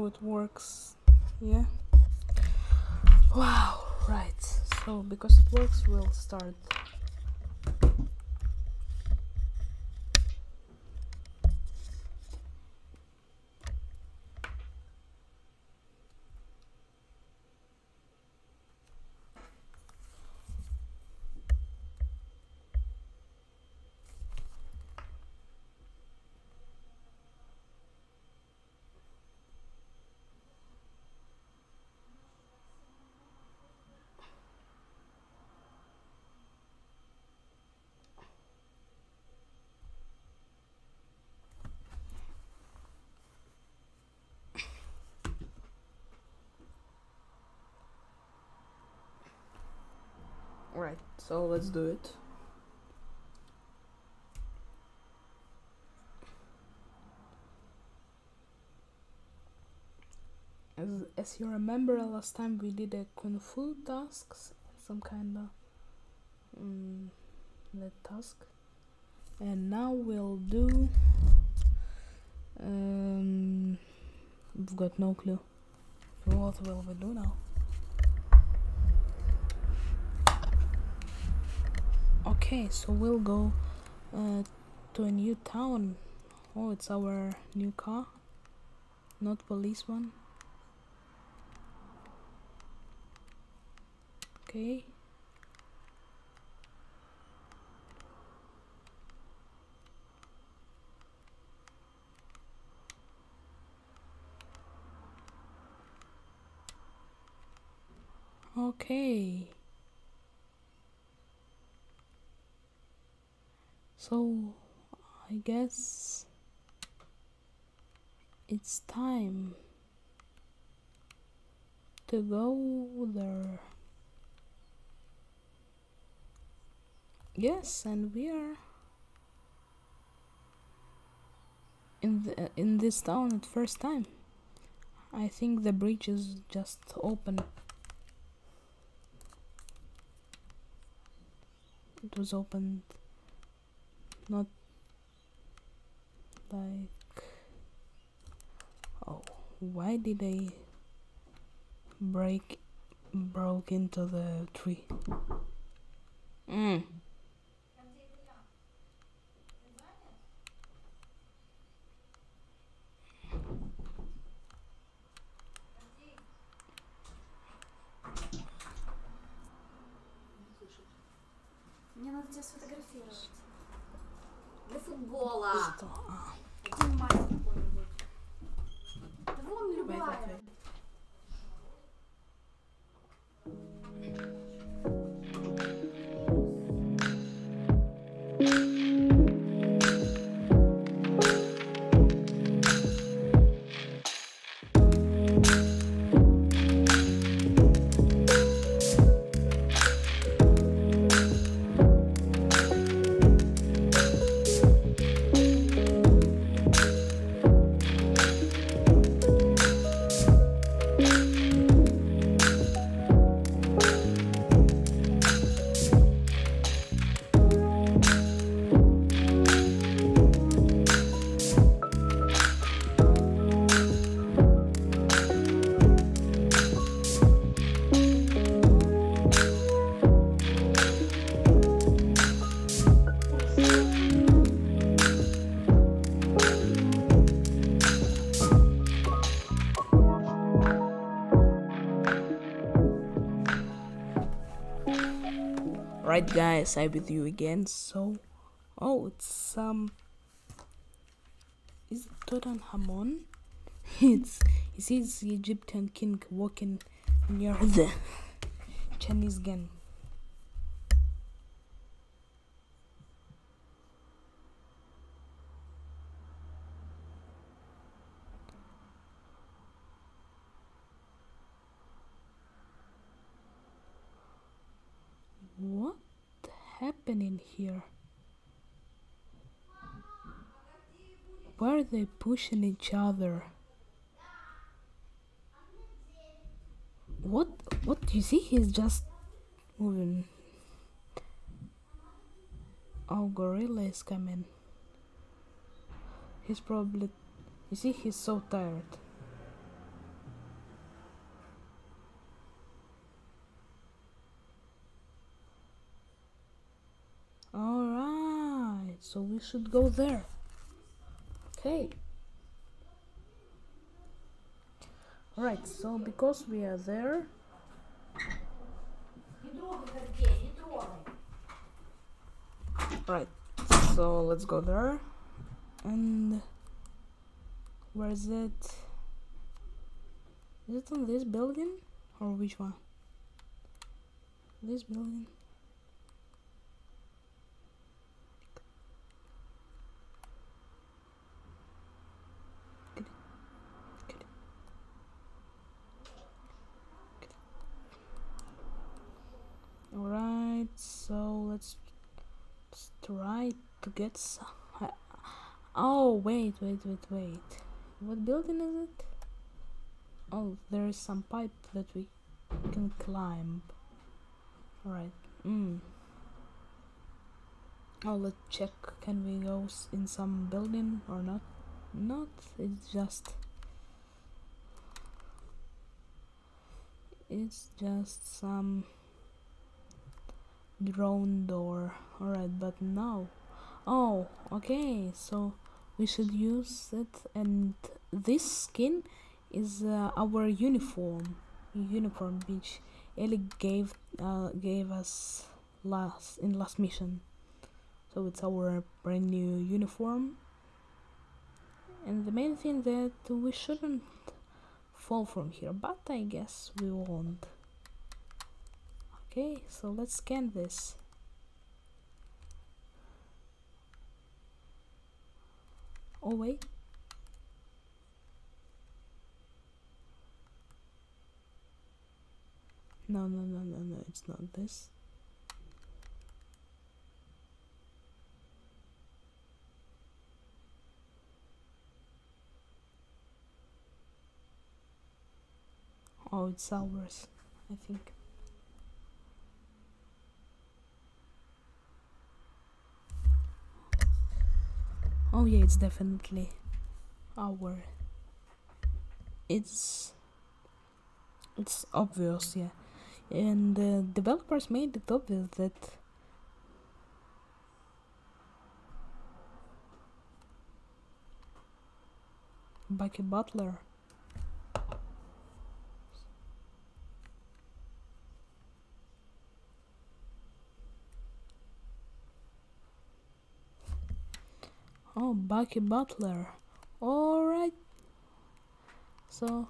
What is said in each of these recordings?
so it works. Yeah. Wow. Right. So because it works, we'll start. Right. So let's do it. As, as you remember, last time we did a kung fu tasks, some kind of mm, that task, and now we'll do. Um, we've got no clue. What will we do now? Okay, so we'll go uh, to a new town. Oh, it's our new car, not police one. Okay. Okay. So, I guess it's time to go there. Yes, and we are in the in this town at first time. I think the bridge is just open. It was opened not like oh why did they break broke into the tree mm. Мне надо тебя сфотографировать. До футбола. Один мальчик какой-нибудь. Да вон любая. Right guys, I'm with you again. So oh it's um is it Tutankhamun? it's he sees Egyptian king walking near the Chinese gun. What happening here? Why are they pushing each other? What? What you see? He's just moving. Oh, gorilla is coming. He's probably. You see, he's so tired. Alright, so we should go there. Okay. Alright, so because we are there... Right, so let's go there. And... Where is it? Is it on this building? Or which one? This building? So let's, let's try to get some. Oh, wait, wait, wait, wait. What building is it? Oh, there is some pipe that we can climb. Alright. Mm. Oh, let's check. Can we go in some building or not? Not. It's just. It's just some drone door. Alright, but now. Oh, okay. So we should use it, and this skin is uh, our uniform. Uniform, which Ellie gave uh, gave us last in last mission. So it's our brand new uniform. And the main thing that we shouldn't fall from here, but I guess we won't. Okay, so let's scan this. Oh wait. No, no, no, no, no, it's not this. Oh, it's ours, I think. Oh yeah, it's definitely our. It's it's obvious, yeah, and the developers made it obvious that Bucky Butler Oh, Butler. Alright. So,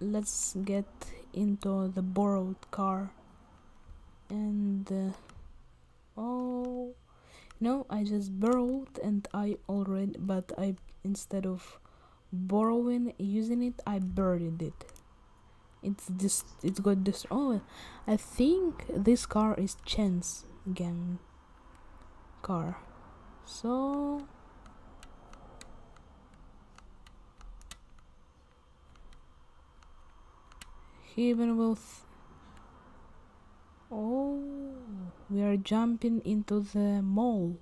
let's get into the borrowed car. And, uh, oh, no, I just borrowed and I already, but I, instead of borrowing, using it, I buried it. It's just, it's got this, oh, I think this car is Chance gang car. So even with oh we are jumping into the mall.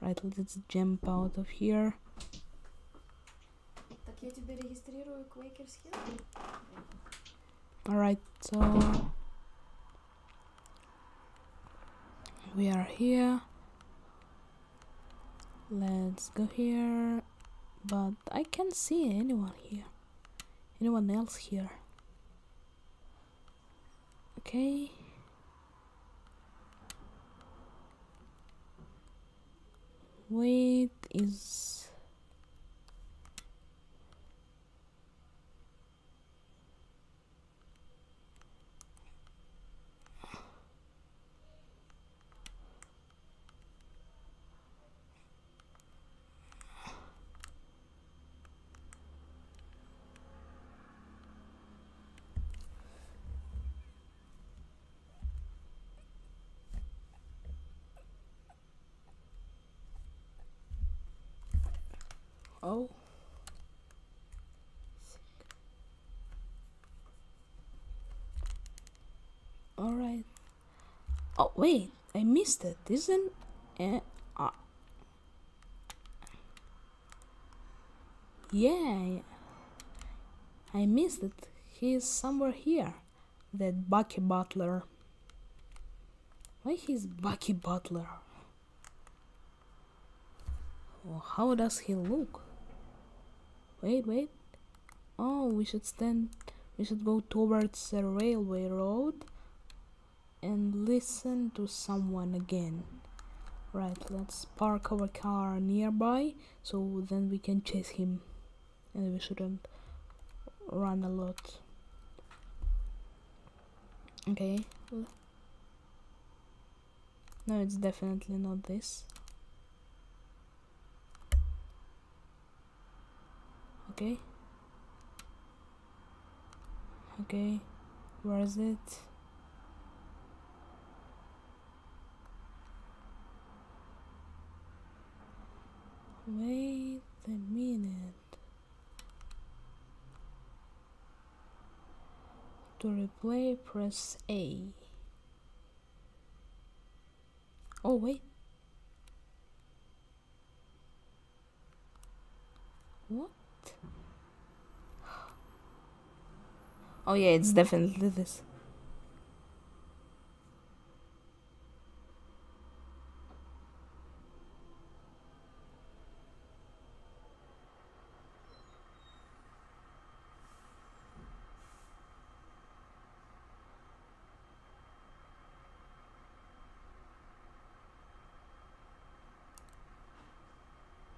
Right let's jump out of here. All right so we are here. Let's go here. But I can't see anyone here. Anyone else here. Okay. Wait, is. Oh. Alright. Oh, wait. I missed it. Isn't. Uh, uh, yeah. I missed it. He's somewhere here. That Bucky Butler. Why he's Bucky Butler? Oh, how does he look? Wait, wait. Oh, we should stand. We should go towards the railway road and listen to someone again. Right, let's park our car nearby so then we can chase him. And we shouldn't run a lot. Okay. No, it's definitely not this. Okay. Okay. Where is it? Wait a minute. To replay, press A. Oh, wait. What? Oh, yeah, it's mm-hmm. definitely this.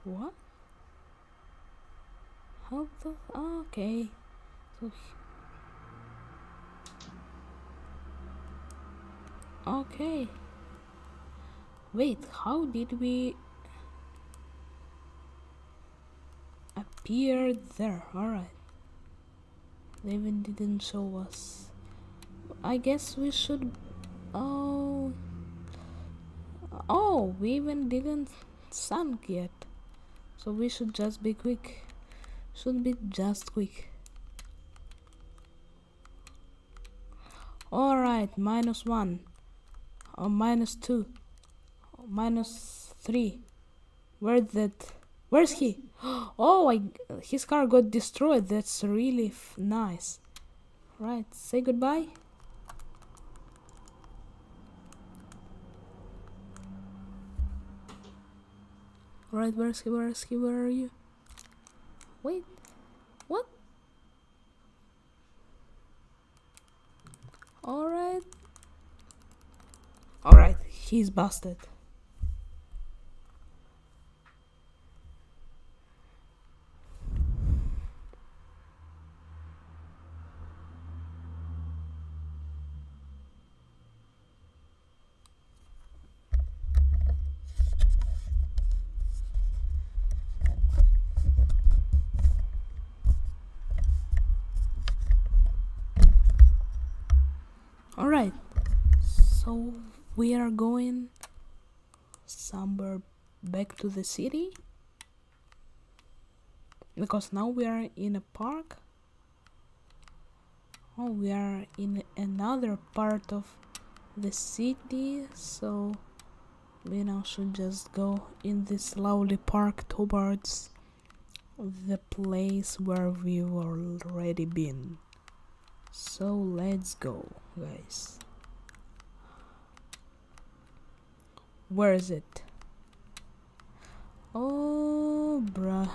What? How the? Oh, okay. So. Okay. Wait, how did we appear there? Alright. They even didn't show us. I guess we should. Um, oh. Oh, we even didn't sunk yet. So we should just be quick. Should be just quick. Alright, minus one. Or minus two. or Minus three. Where's that? Where's he? Oh, I, his car got destroyed. That's really nice. Right, say goodbye. Right, where's he? Where's he? Where are you? Wait, what? Alright. Alright, he's busted. Alright, so we are going somewhere back to the city because now we are in a park. Oh, we are in another part of the city, so we now should just go in this lovely park towards the place where we've already been. So let's go, guys. Where is it? Oh, bruh.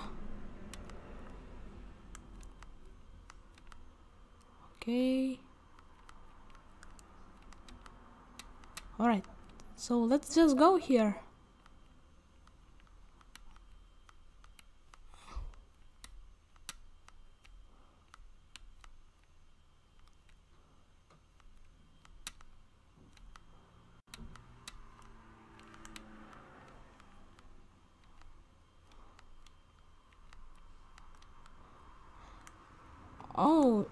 Okay. Alright. So let's just go here.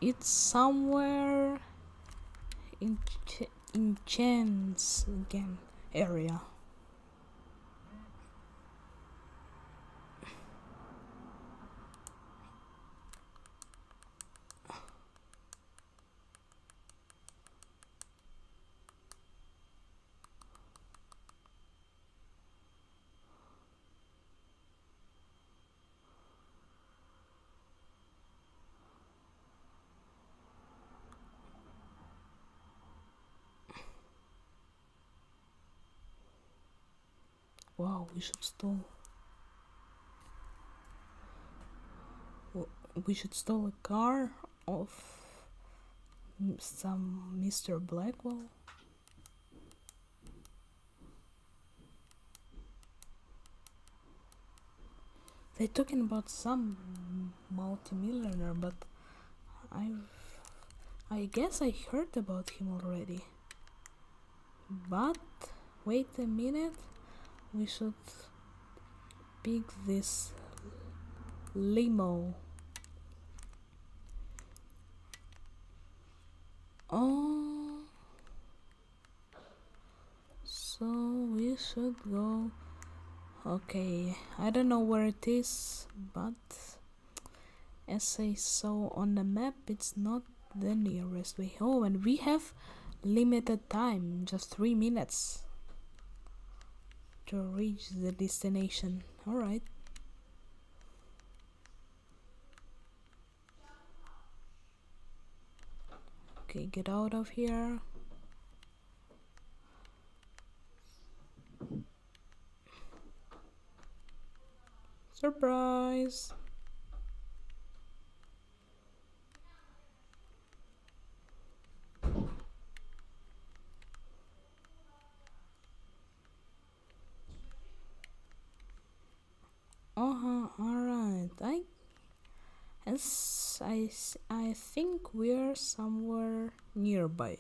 It's somewhere in in Chance again area. Wow, we should stall. we should steal a car of some Mr. Blackwell. They're talking about some multimillionaire, but I've I guess I heard about him already. But wait a minute, we should pick this limo. Oh, so we should go. Okay, I don't know where it is, but as I saw on the map, it's not the nearest way home, and we have limited time just three minutes to reach the destination. Alright. Okay, get out of here. Surprise! Uh-huh, alright. I as I s- I think we're somewhere nearby.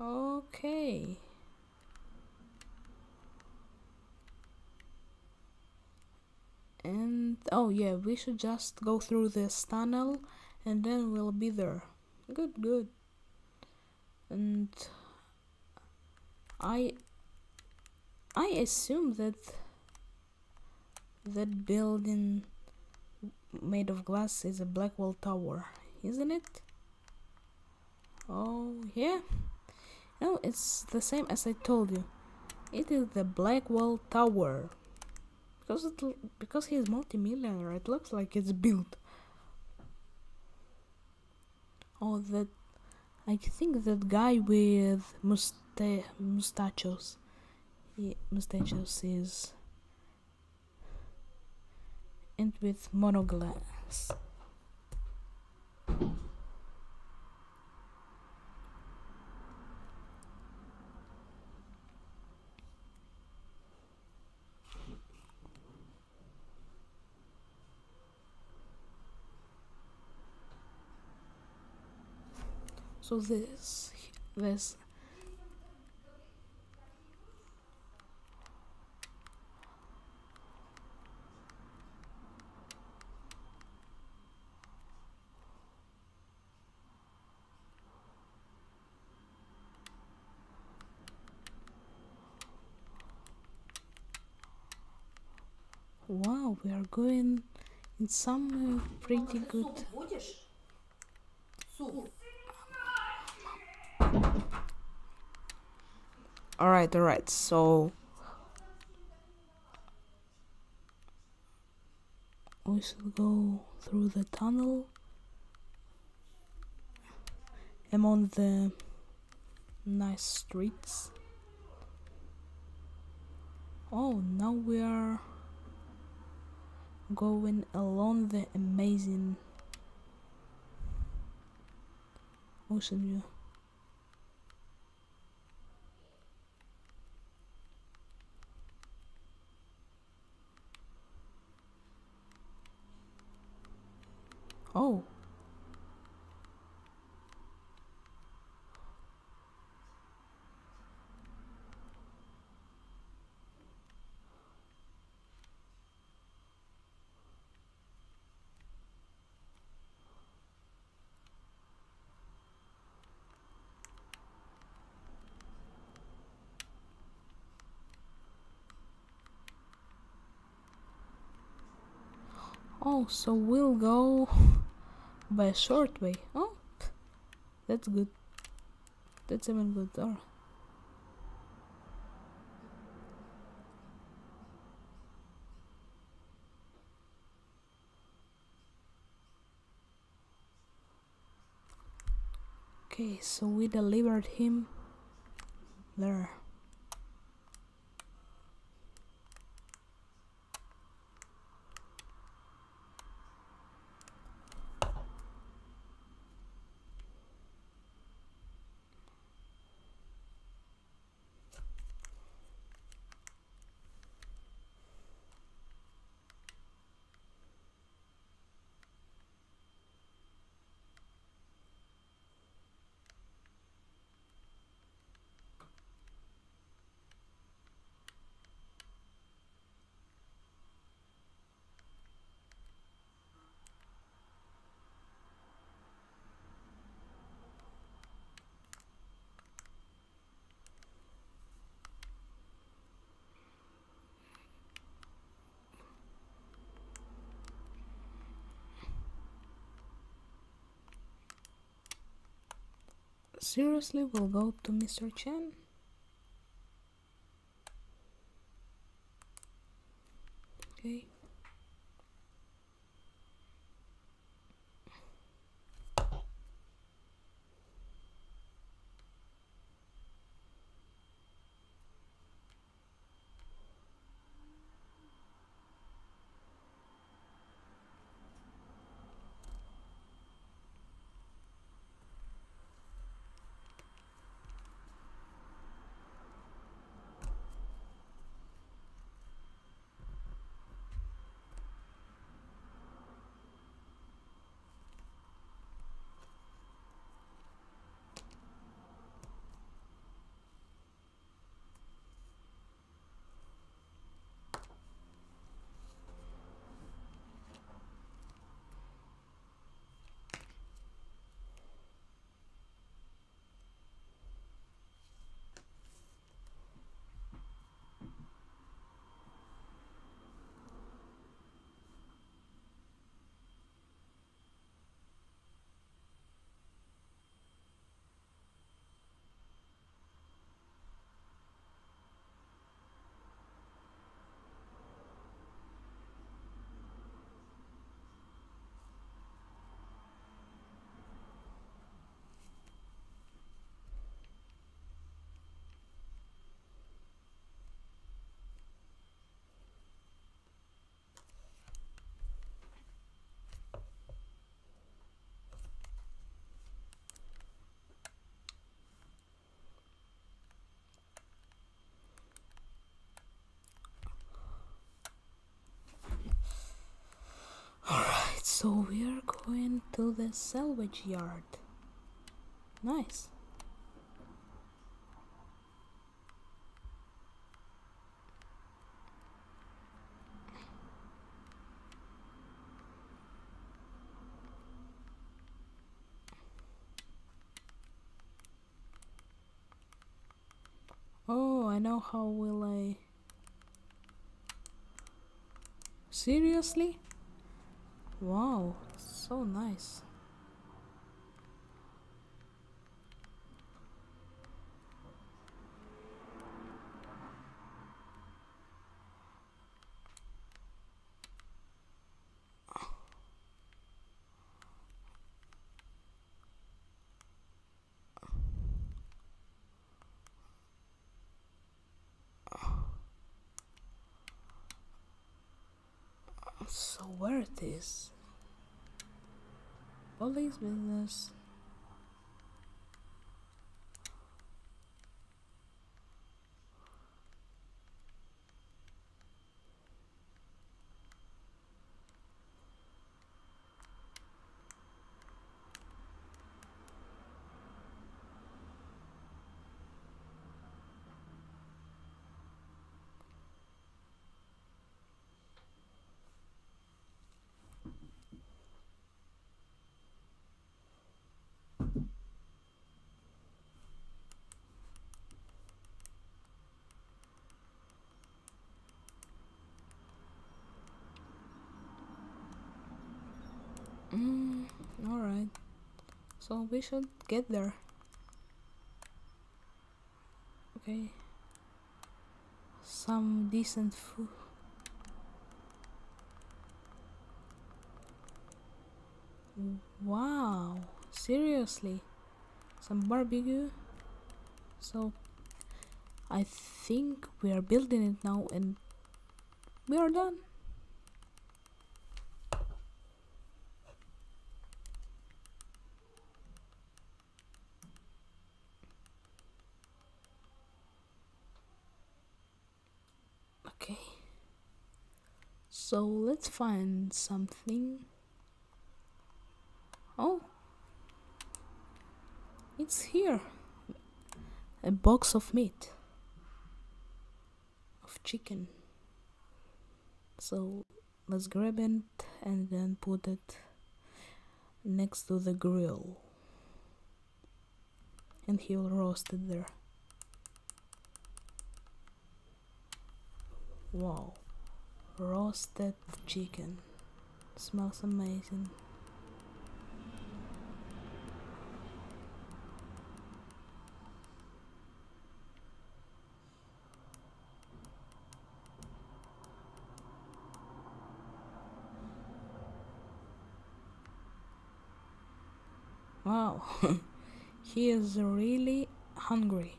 Okay. And oh yeah, we should just go through this tunnel and then we'll be there. Good, good. And I I assume that that building made of glass is a Blackwell Tower, isn't it? Oh, yeah. No, it's the same as I told you. It is the Blackwell Tower. Because it, because he's multimillionaire, it looks like it's built. Oh, that I think that guy with musta- mustachos, yeah, mustachos is and with monoglass. So this, this Wow, we are going in some uh, pretty good. Alright, alright, so. We should go through the tunnel among the nice streets. Oh, now we are going along the amazing ocean view. Oh. Oh, so we'll go by a short way. Oh, that's good. That's even good. Alright. Okay, so we delivered him there. Seriously, we'll go up to Mr. Chen? Okay. Alright, so we are going to the salvage yard. Nice. Oh, I know how will I. Seriously? Wow, so nice. Where? Police business. Mm, alright. So we should get there. Okay. Some decent food. Wow, seriously? Some barbecue? So I think we are building it now and we are done. Okay. So let's find something. Oh. It's here. A box of meat. Of chicken. So let's grab it and then put it next to the grill. And he'll roast it there. Wow, roasted chicken. Smells amazing. Wow, he is really hungry.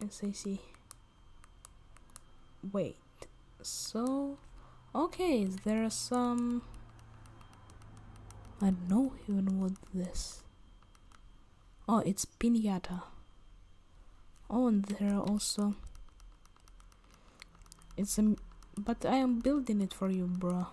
as I see. Wait so okay, there are some. I don't know even what this. Oh, it's pinata. Oh, and there are also. It's a. But I am building it for you, bro.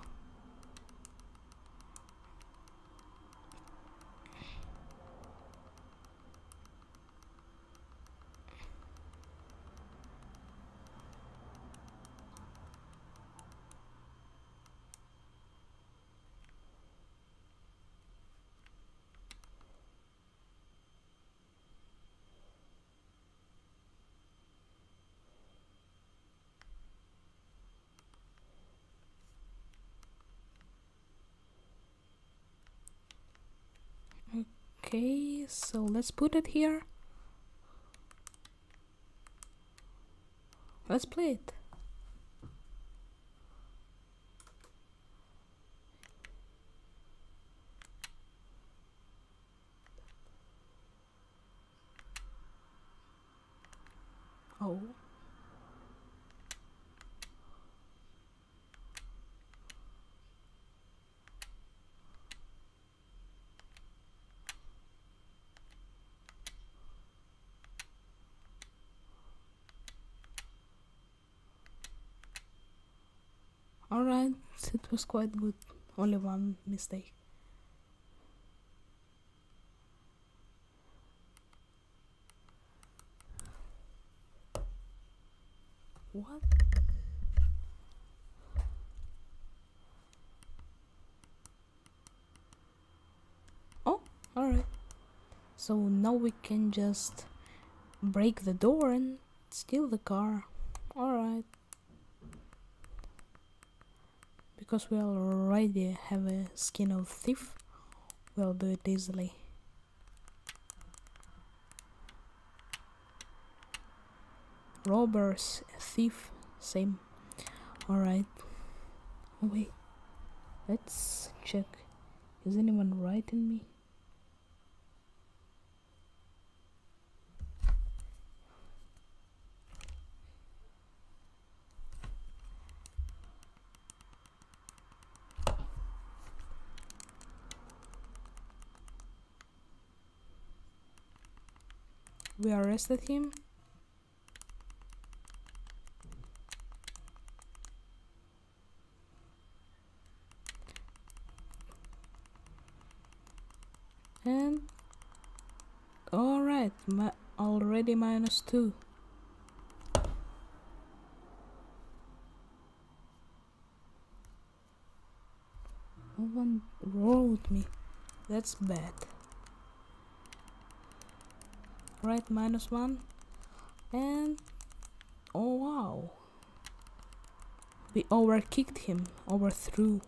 Okay, so let's put it here. Let's play it. Oh. Alright, it was quite good. Only one mistake. What? Oh, alright. So now we can just break the door and steal the car. Alright. Because we already have a skin of thief, we'll do it easily. Robbers, thief, same. Alright. Oh, wait. Let's check. Is anyone writing me? We arrested him. And alright, mi already minus two. No one me. That's bad. Right, minus one. And oh wow. We overkicked him, overthrew.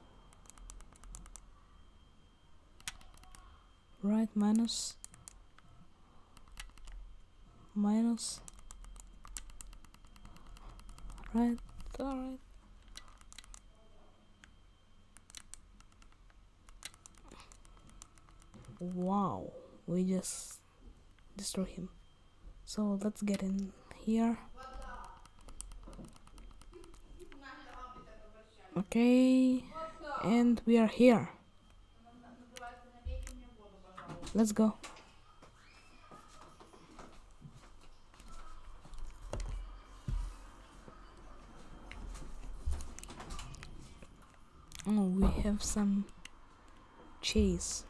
Right, minus. Minus. Right, alright. Wow, we just destroy him. So let's get in here. Okay, and we are here. Let's go. Oh, we have some cheese.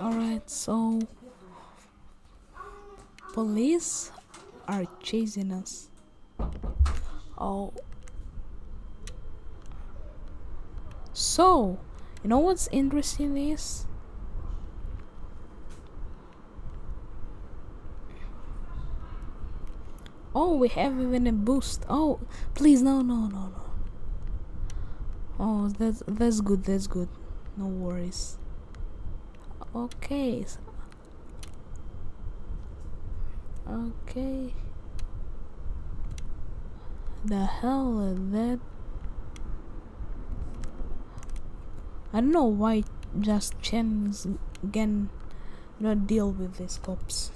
Alright, so police are chasing us. Oh, So, you know what's interesting is Oh, we have even a boost. Oh, please, no, no, no, no. Oh, that's that's good. That's good. No worries. Okay. Okay. The hell is that? I don't know why just Chen is again not deal with these cops.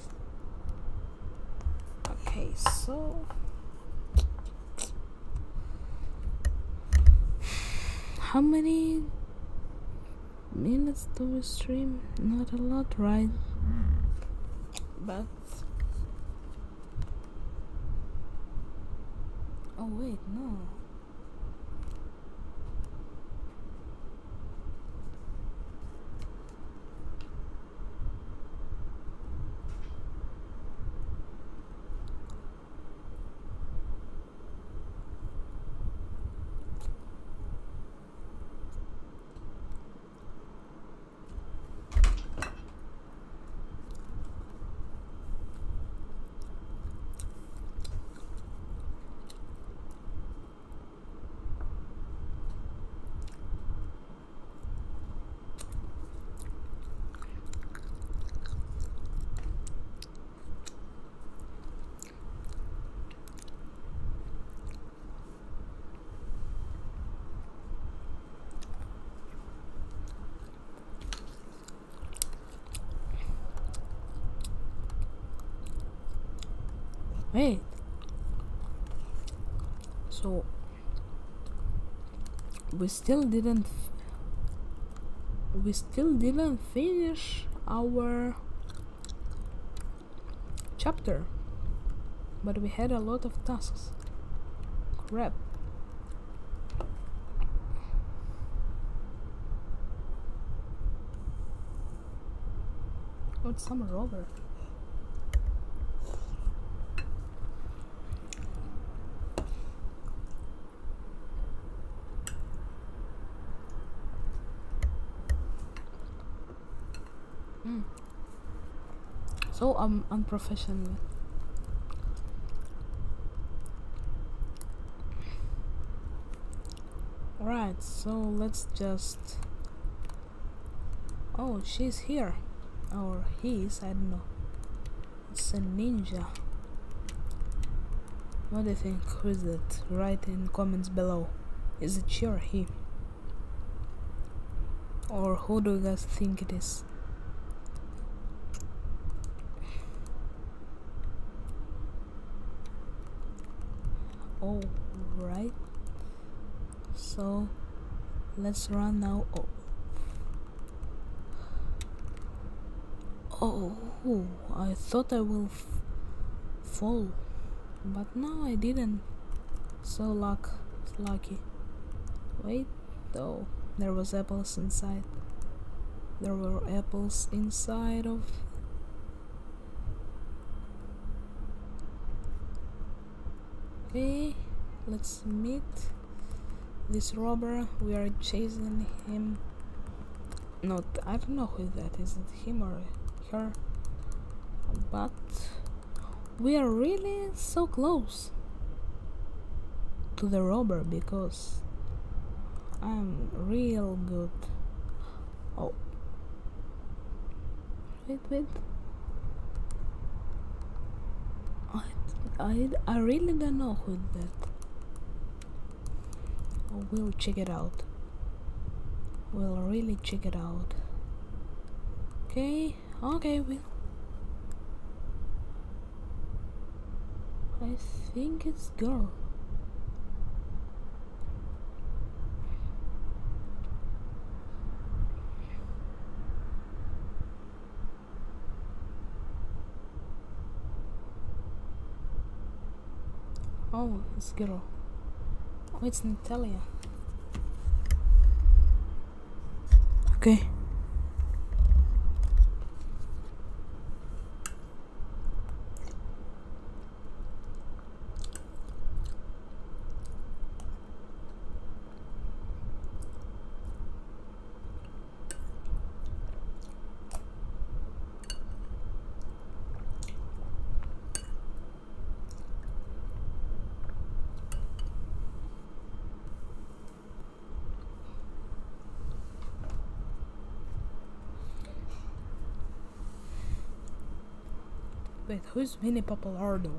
Okay, so how many minutes do we stream? Not a lot, right? But oh wait, no. Wait. So we still didn't we still didn't finish our chapter but we had a lot of tasks. Crap. Oh it's summer over So um, unprofessional. Right, so let's just. Oh, she's here. Or he's, I don't know. It's a ninja. What do you think? Who is it? Write in comments below. Is it she or he? Or who do you guys think it is? All right so let's run now. Oh. Oh I thought I will fall but no I didn't. So luck lucky. Wait though there was apples inside. There were apples inside of Let's meet this robber. We are chasing him. Not, I don't know who that is. It him or her? But we are really so close to the robber because I'm real good. Oh, wait, wait. I, I really don't know who that. We'll check it out. We'll really check it out. Okay, okay, we. I think it's girl. Oh, it's girl. Oh, it's Natalia. Okay. Wait, who's Vinnie Pappalardo?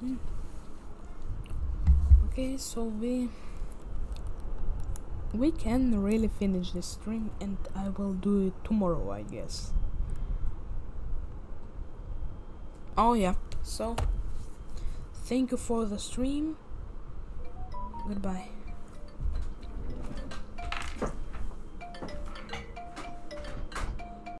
Hmm. Okay, so we we can really finish this stream and I will do it tomorrow I guess. Oh yeah, so thank you for the stream. Goodbye.